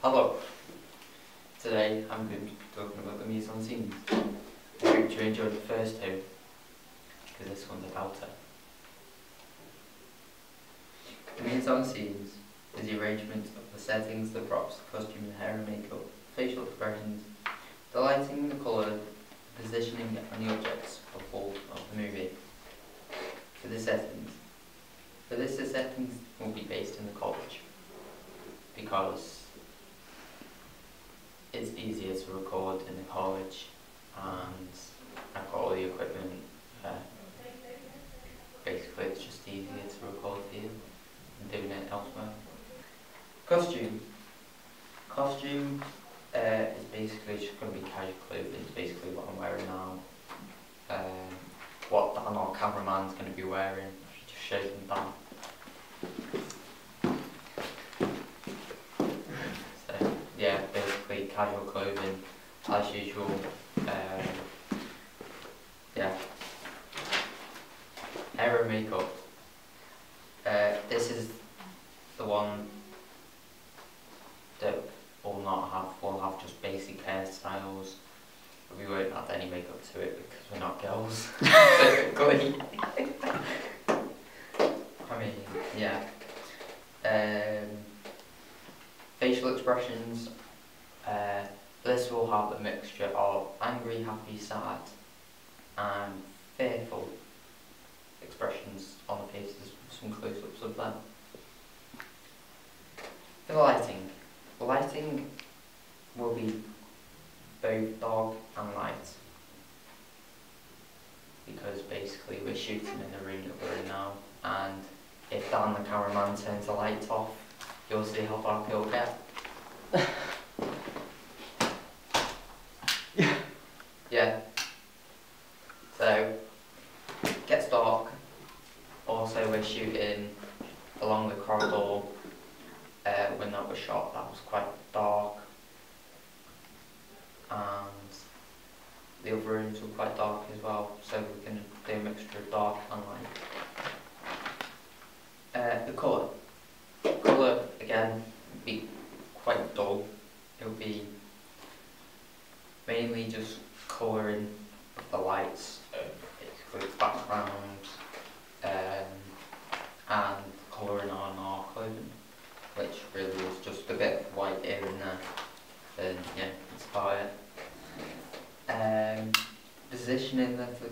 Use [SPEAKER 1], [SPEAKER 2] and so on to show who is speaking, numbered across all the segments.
[SPEAKER 1] Hello. Today I'm going to be talking about the mise en scene. I hope you enjoyed the first two, because this one's about it. The mise en scenes is the arrangement of the settings, the props, the costume, the hair and makeup, facial expressions, the lighting, the colour, the positioning and the objects of all of the movie. For the settings. For this the settings will be based in the college because it's easier to record in the college and I've got all the equipment. Uh, basically, it's just easier to record here than doing it elsewhere. Costume. Costume uh, is basically just going to be casual clothing. It's basically what I'm wearing now. Um, what Dan, our cameraman's going to be wearing. Just show them Dan. So yeah, basically casual clothing as usual. Um, yeah. Hair and makeup. Uh, this is the one that will not have, will have just basic hairstyles. We won't add any makeup to it because we're not girls. I mean, yeah. Um, facial expressions. Uh, this will have a mixture of angry, happy, sad, and fearful expressions on the faces. Some close-ups of them. For the lighting, the lighting will be both dark and light because basically we're shooting in the room that we're in now and if Dan the cameraman turns the lights off you'll see how dark it'll get.
[SPEAKER 2] Yeah.
[SPEAKER 1] Yeah. So it gets dark. Also we're shooting along the corridor uh, when that was shot that was quite dark and the other rooms were quite dark as well, so we can do a mixture of dark and light. Uh, the colour. Colour, again, would be quite dull. It will be mainly just colouring the lights, basically um, and colouring on our clothing, which really is just a bit of white here and there. And yeah, it um, positioning of the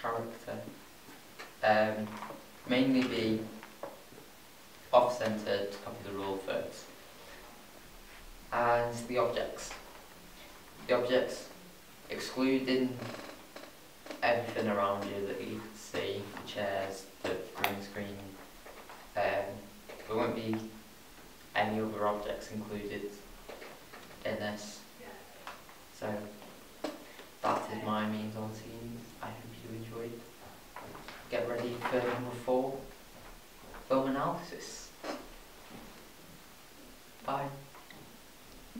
[SPEAKER 1] character um, mainly be off-centre to copy the rule first, and the objects. The objects excluding everything around you that you see, the chairs, the green screen. Um, there won't be any other objects included in this. So that is my mise en scenes. I hope you enjoyed. Get ready for number four, film analysis. Bye.